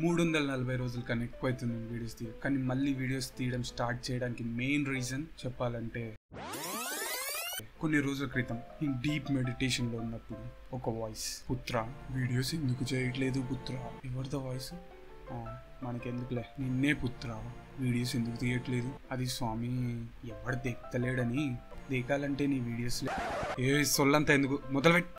మూడు వందల నలభై రోజుల కన్నా ఎక్కువ అవుతుంది వీడియోస్ తీయ కానీ మళ్ళీ వీడియోస్ తీయడం స్టార్ట్ చేయడానికి మెయిన్ రీజన్ చెప్పాలంటే కొన్ని రోజుల క్రితం నేను డీప్ మెడిటేషన్లో ఉన్నప్పుడు ఒక వాయిస్ పుత్ర వీడియోస్ ఎందుకు చేయట్లేదు పుత్ర? ఎవరితో వాయిస్ మనకెందుకులే? నిన్నే పుత్ర వీడియోస్ ఎందుకు తీయట్లేదు? అది స్వామి ఎవడు దెక్కలేడని దేకాలంటే నీ వీడియోస్ ఏ సొల్లంతా ఎందుకు? మొదలుపెట్టి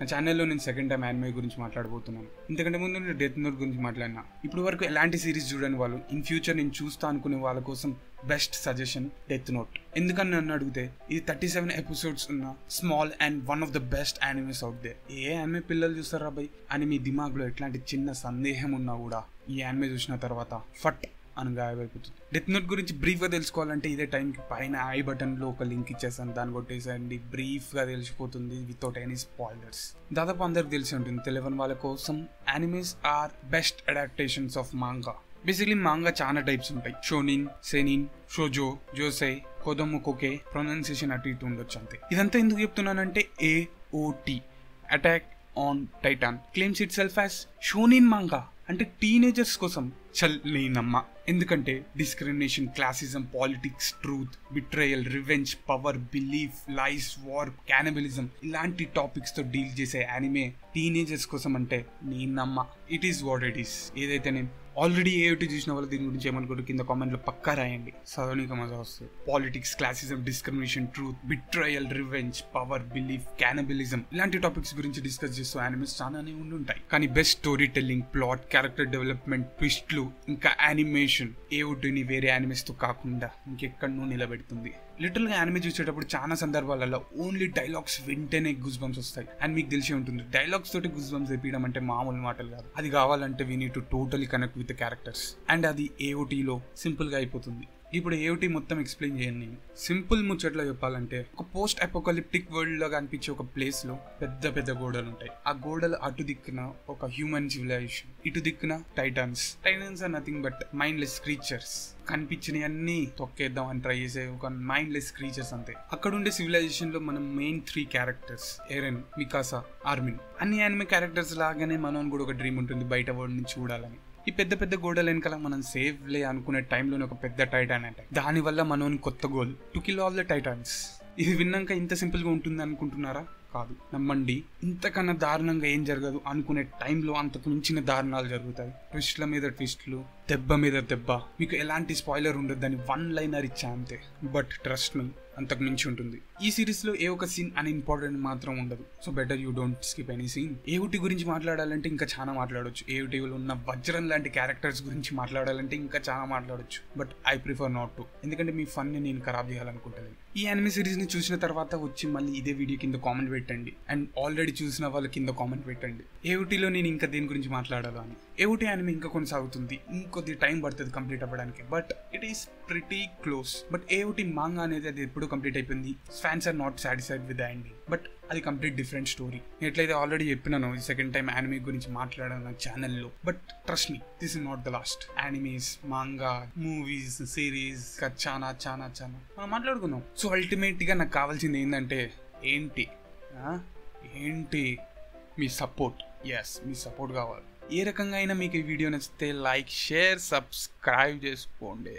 నా ఛానల్లో నేను సెకండ్ టైం యానిమే గురించి మాట్లాడబోతున్నాను. ఇంతకంటే ముందు నేను డెత్ నోట్ గురించి మాట్లాడినా. ఇప్పుడు వరకు ఎలాంటి సిరీస్ చూడని వాళ్ళు ఇన్ ఫ్యూచర్ నేను చూస్తా అనుకునే వాళ్ళ కోసం బెస్ట్ సజెషన్ డెత్ నోట్ ఎందుకని నన్ను అడిగితే ఇది థర్టీ సెవెన్ ఎపిసోడ్స్ ఉన్న small and one of the best animes out there A anime పిల్లలు చూస్తారా బై? అని మీ దిమాగ్లో ఎట్లాంటి చిన్న సందేహం ఉన్నా కూడా ఈ యానిమే చూసిన తర్వాత ఫట్ అని గాయమైపోతుంది. డెత్ నోట్ గురించి బ్రీఫ్గా తెలుసుకోవాలంటే ఇదే టైంకి పైన ఐ బటన్లో ఒక లింక్ ఇచ్చేసాను. దాన్ని కొట్టేసండి బ్రీఫ్గా తెలిసిపోతుంది వితౌట్ ఎనీ స్పాయిలర్స్ దాదాపు అందరికి తెలిసి ఉంటుంది తెలియని వాళ్ళ కోసం animes are best adaptations of manga basically manga చాలా టైప్స్ ఉంటాయి. షోనిన్ సెనిన్ షోజో జోసై కొదము కోకే ప్రొనౌన్సియేషన్ అటు ఇటు ఉండొచ్చు అంతే. ఇదంతా ఎందుకు చెప్తున్నానంటే AOT attack on Titan claims itself as shonen manga అంటే టీనేజర్స్ కోసం చల్ నేనమ్మ ఎందుకంటే discrimination classism politics truth betrayal revenge power belief lies war cannibalism ఇలాంటి టాపిక్స్తో డీల్ చేసే యానిమే టీనేజర్స్ కోసం అంటే నేనమ్మ. It is what it is ఏదైతే నేను ఆల్రెడీ ఏమిటి చూసిన వాళ్ళు దీని గురించి ఏమనుకుంటారు కింద కామెంట్లో పక్కా రాయండి. చదవనీకి మజా వస్తుంది. Politics classism discrimination truth betrayal revenge power belief cannibalism ఇలాంటి టాపిక్స్ గురించి డిస్కస్ చేస్తూ యానిమల్స్ చాలానే ఉండుంటాయి. కానీ best storytelling plot character development ట్విస్ట్లు ఇంకా యానిమేషన్ ఏ వేరే యానిమేస్తో కాకుండా ఇంకెక్కడనూ నిలబెడుతుంది. లిటరల్గా యానిమే చూసేటప్పుడు చాలా సందర్భాలలో ఓన్లీ డైలాగ్స్ వింటేనే గుజ్ బంప్స్ వస్తాయి. అండ్ మీకు తెలిసి ఉంటుంది డైలాగ్స్ తోటి గుజ్ బంప్స్ తెప్పించడం అంటే మామూలు మాటలు కాదు. అది కావాలంటే we need to totally connect with characters and అది ఏఓటీలో సింపుల్గా అయిపోతుంది. ఇప్పుడు ఏమిటి మొత్తం ఎక్స్ప్లెయిన్ చేయండి. సింపుల్ ముచ్చట్లో చెప్పాలంటే ఒక పోస్ట్ అపోకలిప్టిక్ వరల్డ్ లాగా కనిపించే ఒక ప్లేస్లో పెద్ద పెద్ద గోడలు ఉంటాయి. ఆ గోడలు అటు దిక్కున ఒక హ్యూమన్ సివిలైజేషన్ ఇటు దిక్కున Titans Titans are nothing but mindless creatures కనిపించినవి అన్ని తొక్కేద్దాం అని ట్రై చేసే ఒక మైండ్లెస్ క్రీచర్స్ అంతే. అక్కడ ఉండే సివిలైజేషన్లో మనం main three characters Eren Mikasa Armin అన్ని యానిమే క్యారెక్టర్స్ లాగానే మనం కూడా ఒక డ్రీమ్ ఉంటుంది బయట వరల్డ్ నుంచి చూడాలని. ఈ పెద్ద పెద్ద గోడల వెనకాల మనం సేవ్ లే అనుకునే టైంలోనే ఒక పెద్ద టైటాన్ అంటే. దానివల్ల మనం కొత్త goal to kill all the Titans ఇది విన్నాక ఇంత సింపుల్గా ఉంటుంది అనుకుంటున్నారా కాదు. నమ్మండి ఇంతకన్నా దారుణంగా ఏం జరగదు అనుకునే టైంలో అంతకు మించిన దారుణాలు జరుగుతాయి. ట్విస్ట్ల మీద ట్విస్ట్లు దెబ్బ మీద దెబ్బ. మీకు ఎలాంటి స్పాయిలర్ ఉండదు దాన్ని వన్ లైనర్ ఇచ్చా అంతే. బట్ ట్రస్ట్ మీ అంతకు మించి ఉంటుంది. ఈ సిరీస్లో ఏ ఒక సీన్ అని ఇంపార్టెంట్ మాత్రం ఉండదు. So better you don't skip any scene. AOT గురించి మాట్లాడాలంటే ఇంకా చాలా మాట్లాడొచ్చు. ఏవుటిలో ఉన్న వజ్రం లాంటి క్యారెక్టర్స్ గురించి మాట్లాడాలంటే ఇంకా చాలా మాట్లాడొచ్చు. But I prefer not to. ఎందుకంటే మీ ఫన్ని నేను ఖరాబ్ చేయాలనుకుంటలేదు ఈ యానిమే సిరీస్ని చూసిన తర్వాత వచ్చి మళ్ళీ ఇదే వీడియో కింద కామెంట్ పెట్టండి. అండ్ ఆల్రెడీ చూసిన వాళ్ళు కింద కామెంట్ పెట్టండి. ఏవుటిలో నేను ఇంకా దీని గురించి మాట్లాడాలో అని. ఏవుటి యానిమే ఇంకా కొనసాగుతుంది. ఇంకొద్ది టైం పడుతుంది కంప్లీట్ అవ్వడానికి. But it is pretty close but AOT manga అనేది అది ఎప్పుడు కంప్లీట్ అయిపోయింది. Fans are not satisfied with అండి బట్ అది కంప్లీట్ డిఫరెంట్ స్టోరీ ఎట్లయితే ఆల్రెడీ చెప్పినాను ఈ సెకండ్ టైం యానిమే గురించి మాట్లాడాను నా ఛానల్లో but trust me this is not the last animes manga movies series చాలా చాలా చాలా మనం మాట్లాడుకున్నాం. సో అల్టిమేట్గా నాకు కావాల్సింది ఏంటంటే ఏంటి? ఏంటి? మీ సపోర్ట్. ఎస్ మీ సపోర్ట్ కావాలి. ఏ రకంగా అయినా మీకు ఈ వీడియో నచ్చితే లైక్ షేర్ సబ్స్క్రైబ్ చేసుకోండి.